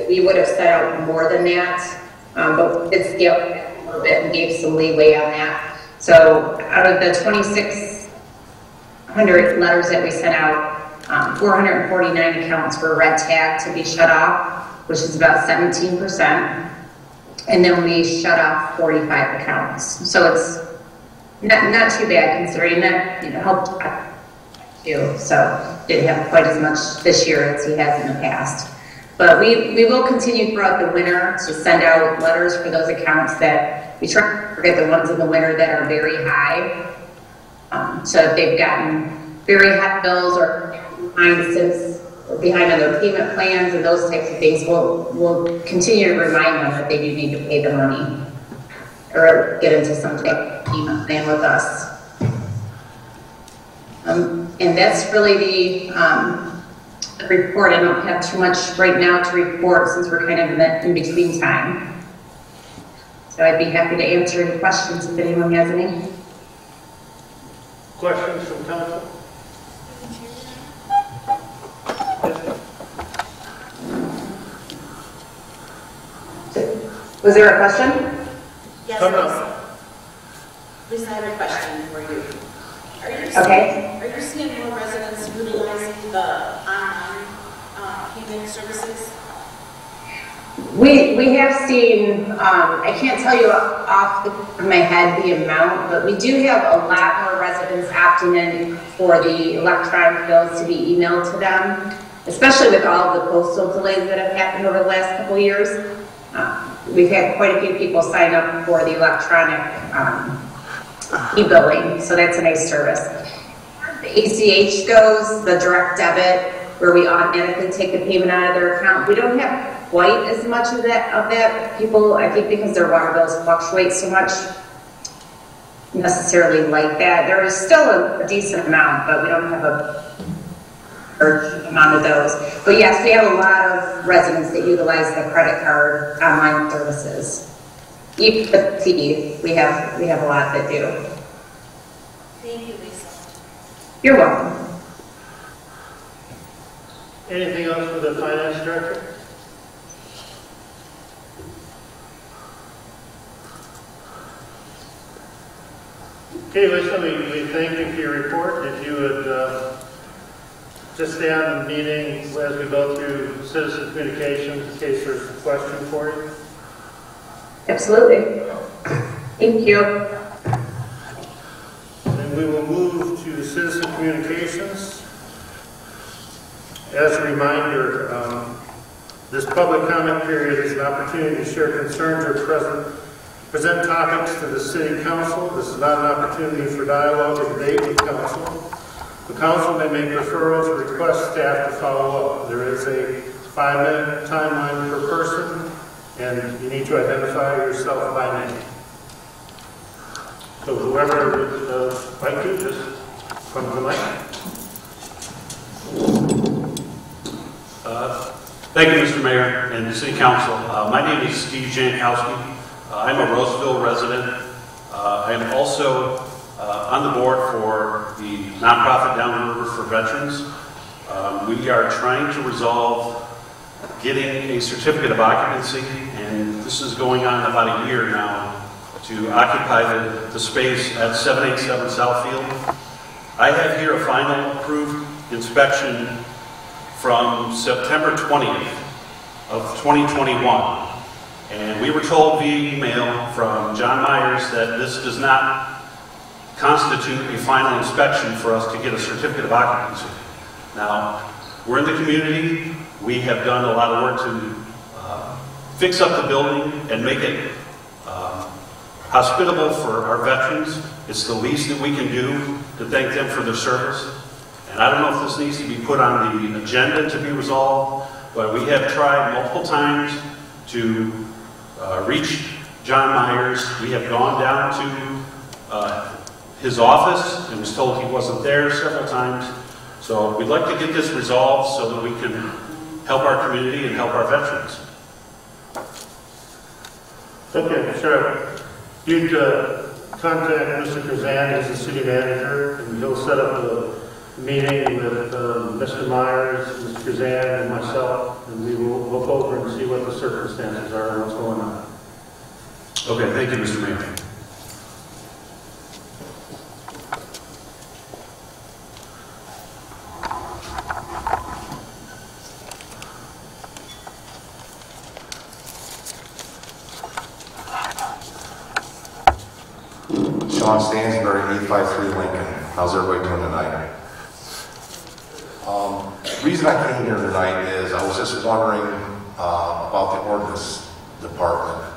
We would have sent out more than that, um, but it's did a bit and gave some leeway on that. So out of the 2,600 letters that we sent out, um, 449 accounts were red tagged to be shut off, which is about 17%. And then we shut off 45 accounts. So it's not, not too bad considering that, you know, helped too. So didn't have quite as much this year as he has in the past. But we, we will continue throughout the winter to send out letters for those accounts that, we try to forget the ones in the winter that are very high. Um, so if they've gotten very high bills or behind since, or behind on their payment plans and those types of things, we'll, we'll continue to remind them that they do need to pay the money or get into some type of payment plan with us. Um, and that's really the, um, the report. I don't have too much right now to report since we're kind of in the in-between time. So I'd be happy to answer any questions if anyone has any. Questions from council? Was there a question? Yes, Come Lisa. Lisa, I have a question for you. Are you seeing- Okay. Are you seeing more residents utilizing the online services? We, we have seen, um, I can't tell you off the top of my head the amount, but we do have a lot more residents opting in for the electronic bills to be emailed to them, especially with all the postal delays that have happened over the last couple years. Uh, We've had quite a few people sign up for the electronic, um, e-billing, so that's a nice service. The ACH goes, the direct debit, where we automatically take the payment out of their account. We don't have quite as much of that, of that. People, I think because their water bills fluctuate so much, necessarily like that. There is still a a decent amount, but we don't have a large amount of those. But yes, we have a lot of residents that utilize the credit card online services. TV, we have, we have a lot that do. Thank you, Lisa. You're welcome. Anything else for the finance director? Okay, Lisa, we, we thank you for your report. If you would, uh, just stay on the meeting as we go through citizen communications in case there's a question for you. Absolutely. Thank you. And we will move to citizen communications. As a reminder, um, this public comment period is an opportunity to share concerns or present, present topics to the city council. This is not an opportunity for dialogue or debate with council. The council may make referrals or request staff to follow up. There is a five-minute timeline per person, and you need to identify yourself by name. So whoever would uh, like just come to the mic. Uh, Thank you, Mr. Mayor and City Council. Uh, My name is Steve Jankowski. Uh, I'm a Roseville resident. Uh, I am also on the board for the nonprofit Downriver for Veterans. Um, We are trying to resolve getting a certificate of occupancy, and this is going on about a year now, to occupy the the space at 787 Southfield. I have here a final approved inspection from September 20th of 2021. And we were told via email from John Myers that this does not constitute a final inspection for us to get a certificate of occupancy. Now, we're in the community, we have done a lot of work to uh, fix up the building and make it uh, hospitable for our veterans. It's the least that we can do to thank them for their service. And I don't know if this needs to be put on the agenda to be resolved, but we have tried multiple times to uh, reach John Myers. We have gone down to uh, his office and was told he wasn't there several times. So we'd like to get this resolved so that we can help our community and help our veterans. Okay, sure. You'd uh, contact Mr. Kazan as the city manager, and he'll set up a meeting with uh, Mr. Myers, Mr. Kazan, and myself, and we will look over and see what the circumstances are and what's going on. Okay, thank you, Mr. Mayor. Sean Stansberry, 853 Lincoln. How's everybody doing tonight? Um, Reason I came here tonight is I was just wondering uh, about the ordinance department.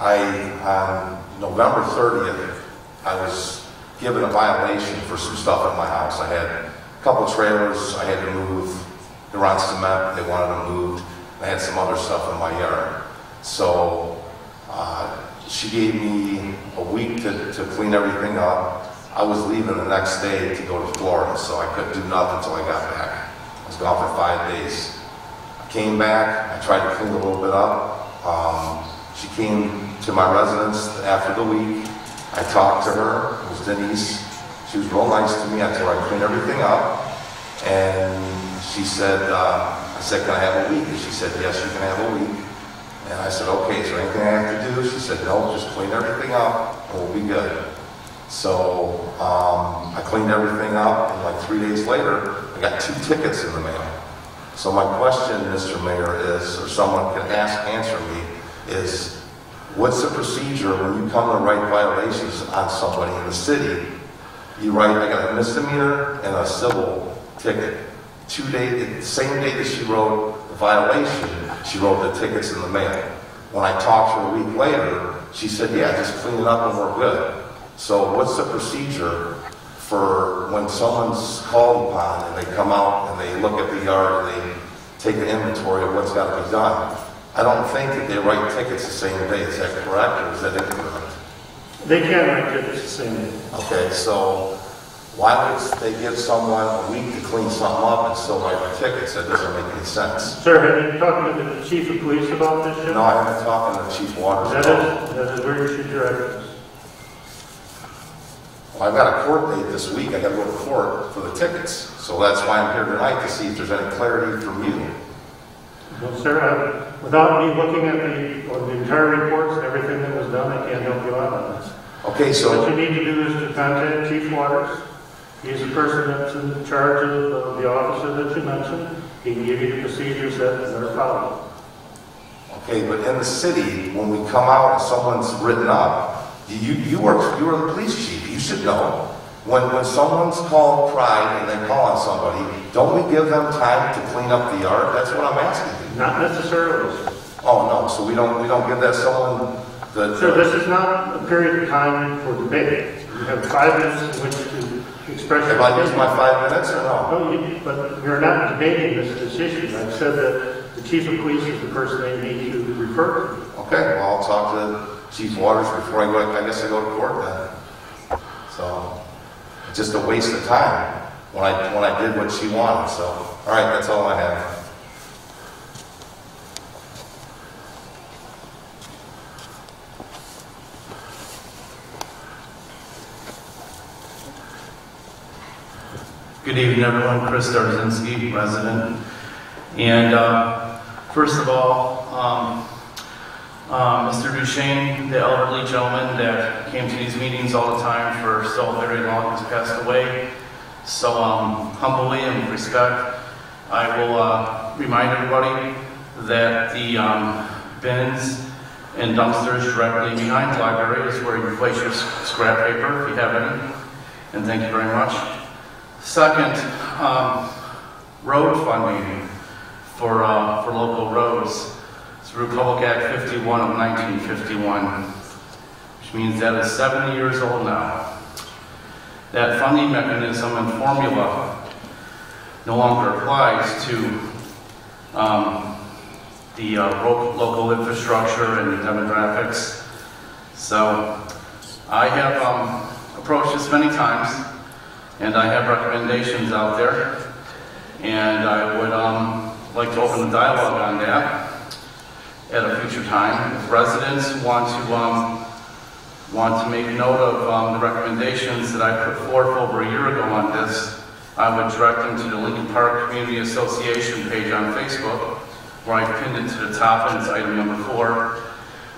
I, on November 30th, I was given a violation for some stuff at my house. I had a couple trailers I had to move. They're on cement, they wanted them moved. I had some other stuff in my yard. So uh, she gave me a week to, to clean everything up. I was leaving the next day to go to Florida, so I couldn't do nothing until I got back. I was gone for five days. I came back, I tried to clean a little bit up. Um, she came to my residence after the week. I talked to her, it was Denise. She was real nice to me. I told her I cleaned everything up. And she said, uh, I said, can I have a week? And she said, yes, you can have a week. And I said, okay, is there anything I have to do? She said, no, just clean everything up and we'll be good. So um, I cleaned everything up and like three days later, I got two tickets in the mail. So my question, Mr. Mayor, is, or someone can ask, answer me, is what's the procedure when you come to write violations on somebody in the city? You write, I got a misdemeanor and a civil ticket. Two days, same day that she wrote the violation, she wrote the tickets in the mail. When I talked to her a week later, she said, yeah, just clean it up and we're good. So what's the procedure for when someone's called upon and they come out and they look at the yard and they take an inventory of what's got to be done? I don't think that they write tickets the same day. Is that correct or is that incorrect? They can write tickets the same day. Okay, so why would they give someone a week to clean something up and still write the tickets? That doesn't make any sense. Sir, have you talked to the chief of police about this yet? No, I haven't talked to the Chief Waters. That is, that is where you should direct us. Well, I've got a court date this week. I got to go to court for the tickets. So that's why I'm here tonight to see if there's any clarity from you. Well, sir, I- without me looking at the, or the entire reports, everything that was done, I can't help you out on this. Okay, so. What you need to do is to contact Chief Waters. He's the person that's in charge of uh, the officer that you mentioned. He can give you the procedures that are followed. okay, but in the city, when we come out and someone's written up, you, you are, you are the police chief, you should know. When, when someone's called pride and they call on somebody, don't we give them time to clean up the yard? That's what I'm asking you. Not necessarily. Oh, no, so we don't, we don't give that someone the... Sir, this is not a period of time for debate. You have five minutes in which to express your Have I used my five minutes or no? No, you- but we're not debating this, this issue. I've said that the chief of police is the person they need to refer to. Okay, well, I'll talk to Chief Waters before I go, I guess I go to court then. So, just a waste of time when I, when I did what she wanted, so, all right, that's all I have. Good evening, everyone. Chris Darzinski, resident. And uh, first of all, um, uh, Mr. Duchesne, the elderly gentleman that came to these meetings all the time for so very long, has passed away. So um, humbly and with respect, I will uh, remind everybody that the um, bins and dumpsters directly behind the library is where you place your scrap paper, if you have any. And thank you very much. Second, um, road funding for, uh, for local roads through Public Act 51 of 1951, which means that is 70 years old now. That funding mechanism and formula no longer applies to um, the uh, local infrastructure and demographics. So I have um, approached this many times, and I have recommendations out there, and I would um, like to open a dialogue on that at a future time. If residents want to um, want to make note of um, the recommendations that I put forth over a year ago on this, I would direct them to the Lincoln Park Community Association page on Facebook, where I pinned it to the top, and it's item number four.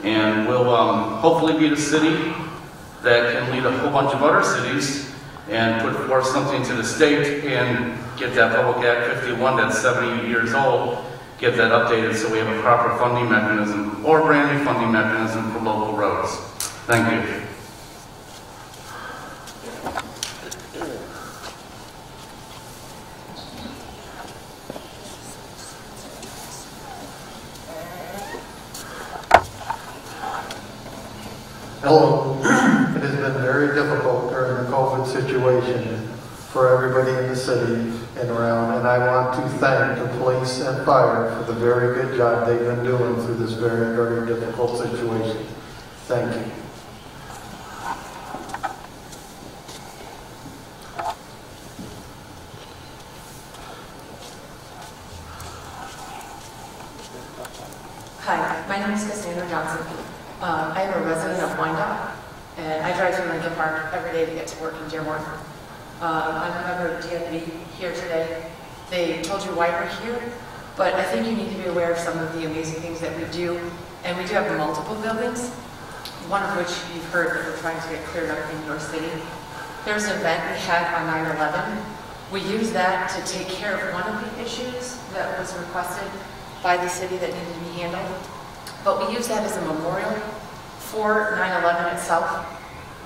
And we'll um, hopefully be the city that can lead a whole bunch of other cities and put forth something to the state and get that Public Act 51 that's 70 years old, get that updated so we have a proper funding mechanism or brand new funding mechanism for local roads. Thank you. Hello. It has been very difficult during the COVID situation for everybody in the city and around, and I want to thank the police and fire for the very good job they've been doing through this very, very difficult situation. Thank you. Hi, my name is Cassandra Johnson. Uh, I am a resident of Wyandotte, and I drive through Lincoln Park every day to get to work in Dearborn. I'm a member of DFV here today. They told you why we're here, but I think you need to be aware of some of the amazing things that we do. And we do have multiple buildings, one of which you've heard that we're trying to get cleared up in your city. There's an event we had on 9/11. We used that to take care of one of the issues that was requested by the city that needed to be handled. But we use that as a memorial for 9/11 itself.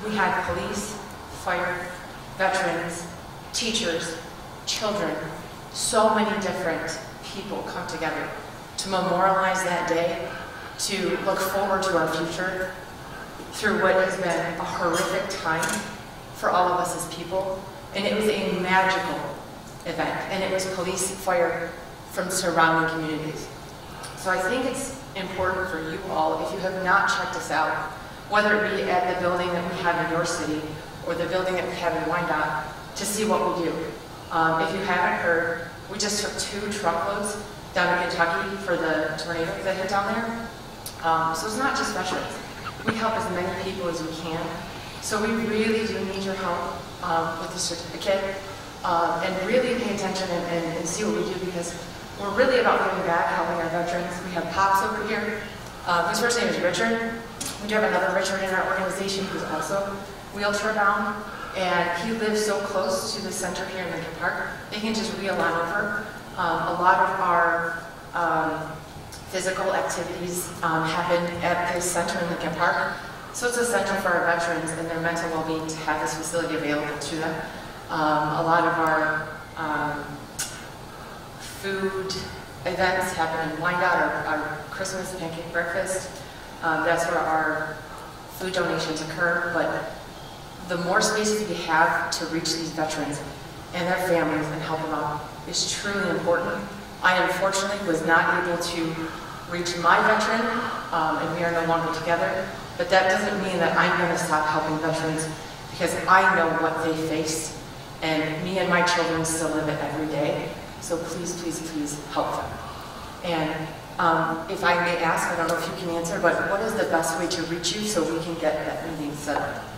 We had police, fire, veterans, teachers, children, so many different people come together to memorialize that day, to look forward to our future through what has been a horrific time for all of us as people. And it was a magical event, and it was police, fire from surrounding communities. So I think it's important for you all, if you have not checked us out, whether it be at the building that we have in your city or the building that we have in Wyandotte, to see what we do. Um, if you haven't heard, we just took two truckloads down to Kentucky for the tornado that hit down there. Um, so it's not just veterans. We help as many people as we can. So we really do need your help um, with the certificate uh, and really pay attention and, and, and see what we do because we're really about giving back, helping our veterans. We have Pops over here, uh, whose first name is Richard. We do have another Richard in our organization who's also wheelchair bound, and he lives so close to the center here in Lincoln Park, they can just wheel on over. Um, a lot of our um, physical activities um, happen at this center in Lincoln Park, so it's essential for our veterans and their mental well-being to have this facility available to them. Um, a lot of our um, food events happen in Wyandotte, our, our Christmas pancake breakfast. Um, that's where our food donations occur, but the more spaces we have to reach these veterans and their families and help them out is truly important. I unfortunately was not able to reach my veteran, um, and we are no longer together, but that doesn't mean that I'm going to stop helping veterans because I know what they face, and me and my children still live it every day. So please, please, please help them. And um, if I may ask, I don't know if you can answer, but what is the best way to reach you so we can get that meeting set up?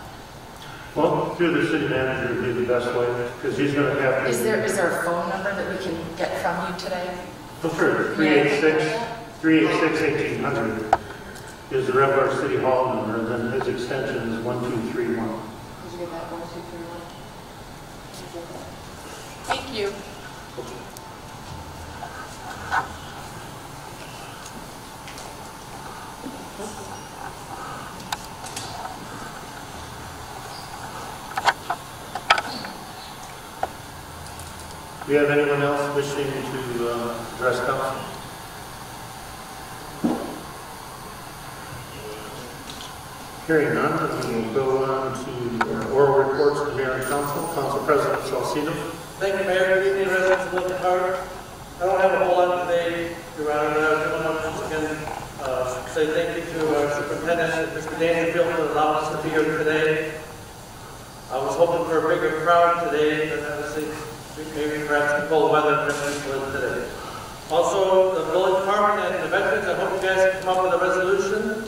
Well, through the city manager would be the best way, because he's going to have to... Is there, is there a phone number that we can get from you today? Oh, sure, 386, 386 1800 is the Red City Hall number, and then his extension is 1231. Did you get that one, two, three, one? Thank you. Do you have anyone else wishing to uh, address council? Hearing none, we will go on to oral reports of the mayor and council. Council President Salcido. Thank you, Mayor. Good evening, residents of Lincoln Park. I don't have a whole lot today, Your Honor, but I do want to once again uh, say thank you to our superintendent, Mr. Daniel Dangerfield, for allowing us to be here today. I was hoping for a bigger crowd today, but obviously, maybe perhaps the cold weather was today. Also, the village department and the veterans, I hope you guys come up with a resolution.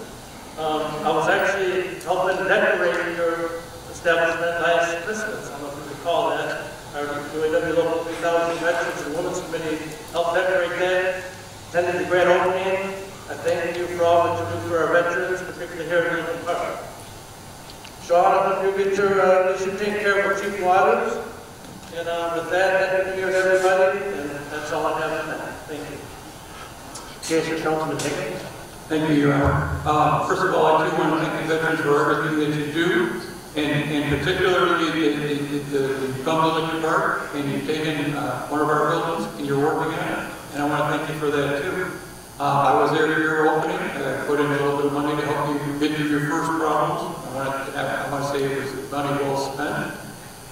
Um, I was actually helping decorate your establishment last Christmas. I don't know if you recall that. Our UAW Local 3000 Veterans and Women's Committee helped decorate that. Attended the grand opening. I thank you for all that you do for our veterans, particularly here in Lincoln Park. Sean, I hope you get your, uh, you should take care of chief waters. And uh, with that, happy New Year to everybody, and that's all I have tonight. Thank you. Yes, sir, Councilman Higgins. Thank you, Your Honor. Uh, First of all, I do want to thank the veterans for everything that you do, and and particularly the- the the- the come to Lincoln Park, and you've taken uh, one of our buildings, and you're working on it, and I want to thank you for that, too. Uh, I was there for your opening, I put in a little bit of money to help you get through your first problems. I want to, I want to say it was money well spent.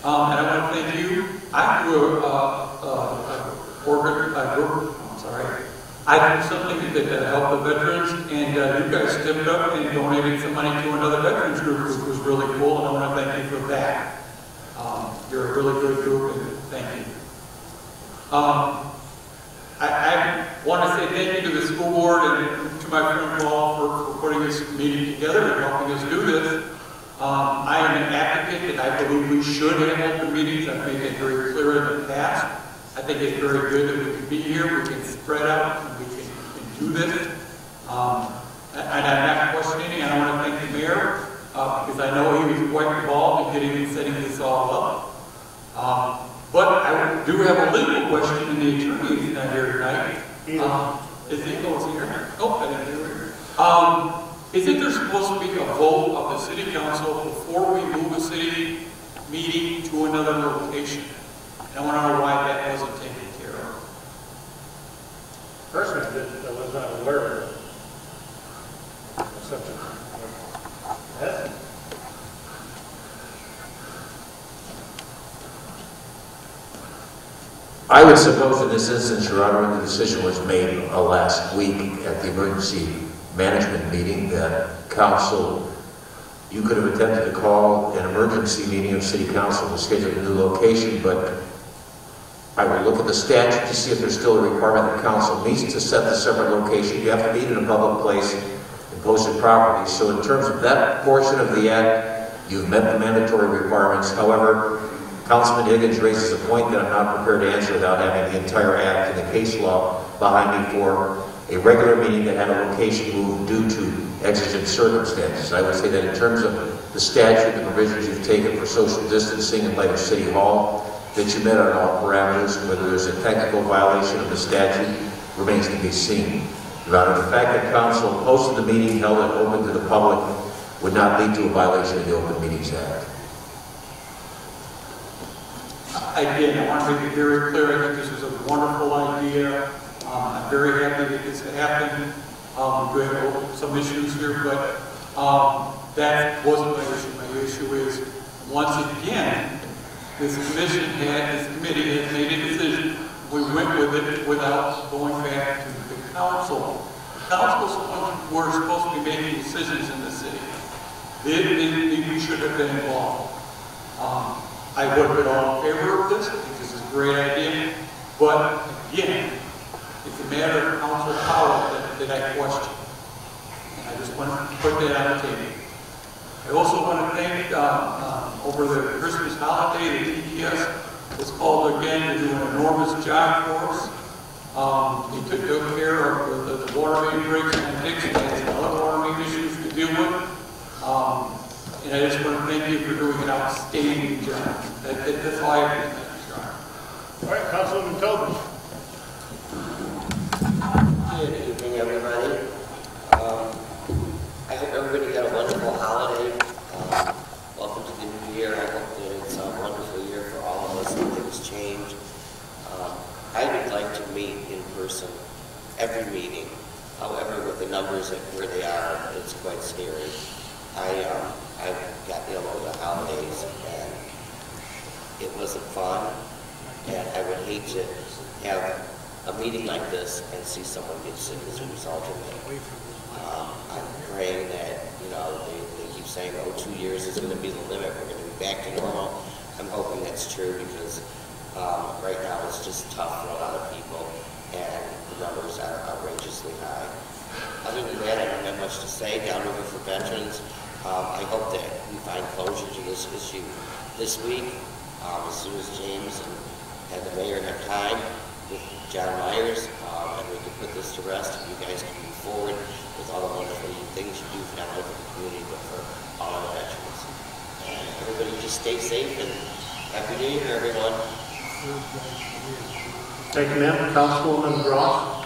Um, And I want to thank you. I grew, uh, uh, grew, I'm sorry, I did something that that helped the veterans, and uh, you guys stepped up and donated some money to another veterans group, which was really cool, and I want to thank you for that. Um, You're a really good group, and thank you. Um, I, I want to say thank you to the school board and to my friend Paul for, for putting this meeting together and helping us do this. Um, I am an advocate that I believe we should have open meetings. I've made that very clear in the past. I think it's very good that we can be here, we can spread out, and we can, can do this. Um, and I'm not questioning, and I want to thank the mayor, uh, because I know he was quite involved in getting and setting this all up. Um, but I do have a legal question, and the attorney is not here tonight. Um, Is he here? Oh, I didn't hear him. Um, isn't there supposed to be a vote of the city council before we move a city meeting to another location? And I want to know why that wasn't taken care of. Personally, I was not aware of it. Such a- Yes? I would suppose in this instance, Your Honor, when the decision was made uh, last week at the emergency management meeting, that council, you could have attempted to call an emergency meeting of city council to schedule a new location, but I would look at the statute to see if there's still a requirement that council needs to set the separate location. You have to meet in a public place and posted properly. So in terms of that portion of the act, you've met the mandatory requirements. However, Councilman Higgins raises a point that I'm not prepared to answer without having the entire act and the case law behind me for a regular meeting that had a location moved due to exigent circumstances. I would say that in terms of the statute, the provisions you've taken for social distancing in light of City Hall, that you met on all parameters, whether there's a technical violation of the statute remains to be seen. Your Honor, the fact that council posted the meeting, held it open to the public, would not lead to a violation of the Open Meetings Act. I again, I want to make it very clear, I think this is a wonderful idea. Um, I'm very happy that this happened. Um, we do have some issues here, but, um, that wasn't my issue. My issue is, once again, this commission had, this committee had made a decision. We went with it without going back to the council. The who were supposed to be making decisions in the city. They, they, they should have been involved. Um, I would have been all in favor of this, I think this is a great idea, but again, it's a matter of council power that, that I question. And I just want to put that on the table. I also want to thank, um, um, over the Christmas holiday, the TPS was called again to do an enormous job for us. Um, they took good care of the, the water main breaks and Dixon, some other water main issues to deal with. Um, and I just want to thank you for doing an outstanding job. That, that, that's all I have to say, All right, Councilman Tobin. Evening, everybody. Um, I hope everybody had a wonderful holiday. Um, Welcome to the new year. I hope that it's a wonderful year for all of us and things change. Um, I would like to meet in person every meeting. However, with the numbers at where they are, it's quite scary. I, um, I got ill over the holidays and it wasn't fun. And I would hate to have a meeting like this and see someone get sick as a result of it. Um, I'm praying that, you know, they, they keep saying, oh, two years is going to be the limit, we're going to be back to normal. I'm hoping that's true because um, right now it's just tough for a lot of people and the numbers are outrageously high. Other than that, I don't have much to say. Downriver for veterans, um, I hope that we find closure to this issue this week, um, as soon as James and, and the mayor have time John Myers, um, and we can put this to rest, and you guys can move forward with all the wonderful things you do, not only for the community, but for all our veterans. And everybody just stay safe, and Happy New Year, everyone. Thank you, ma'am. Councilwoman Ross.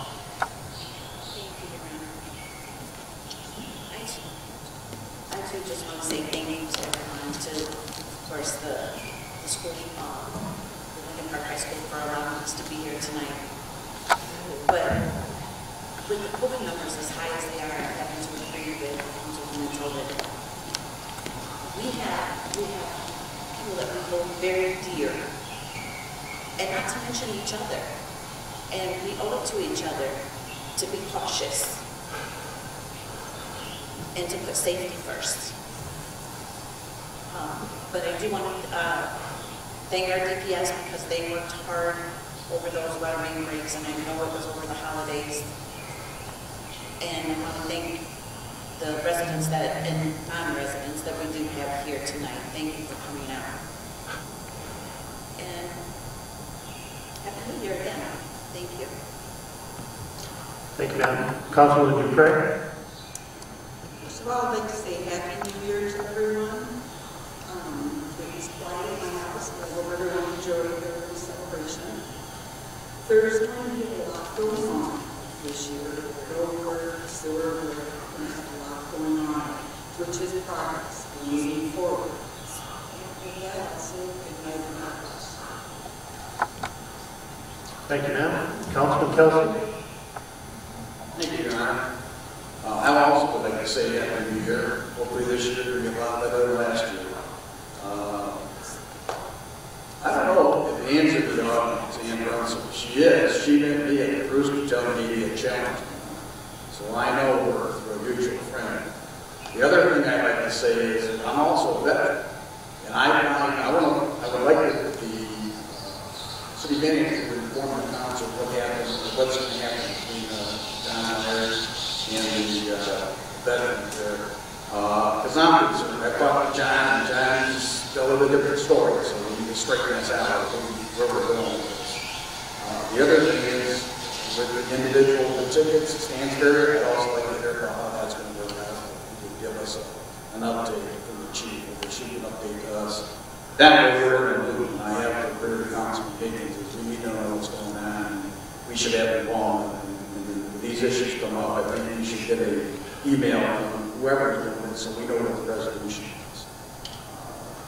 Say is I'm also a veteran. And I, I, I want I would like the, the uh, city manager to inform the council what happens, what's going to happen between uh, John Myers and the uh, veterans there. Because I'm concerned, I talked to John, and John's a little different story, so we need to straighten this out, where we're going with this. Uh, The other thing is, with the individual tickets, Stansberry, I'd also like to hear how that's going to work out. Give us a- an update from the chief, or the chief can update us. That way we're the loop, and I have to agree with Councilman Higgins, is we need to know what's going on, and we should have it on. And these issues come up, I think we should get a email from whoever's doing it, so we know what the resolution is.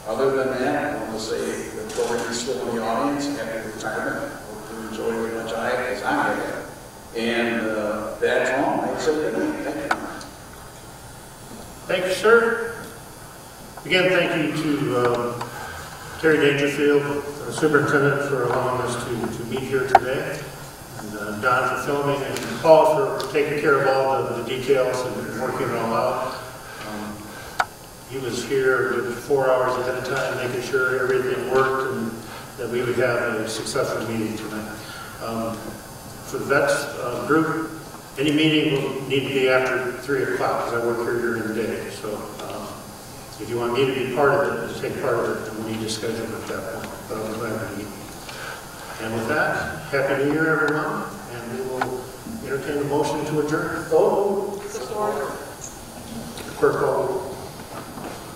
Other than that, I want to say that Dorothy's still in the audience, happy retirement, hope you enjoy as much I as I have. And uh, that's all, I said, thank you. Thank you, sir. Again, thank you to um, Terry Dangerfield, uh, Superintendent, for allowing us to, to meet here today. And uh, Don for filming, and Paul for taking care of all the the details and working it all out. Um, He was here four hours ahead of time, making sure everything worked and that we would have a successful meeting tonight. Um, For the vets uh, group, any meeting will need to be after 3 o'clock, because I work here during the day. So um, if you want me to be part of it, just take part of it, then we need to schedule it at that point. But I'll be glad to meet. And with that, Happy New Year, everyone, and we will entertain a motion to adjourn. Oh, Clerk call.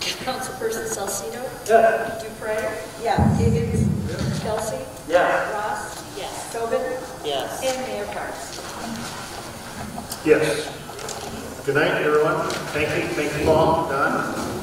Councilperson Salcido? Yes. Dupre? Yeah. Higgins? Kelsey? Yes. Ross? Yes. Tobin? Yes. And Mayor Parks. Yes. Good night, everyone. Thank you, thank you, Paul, Don.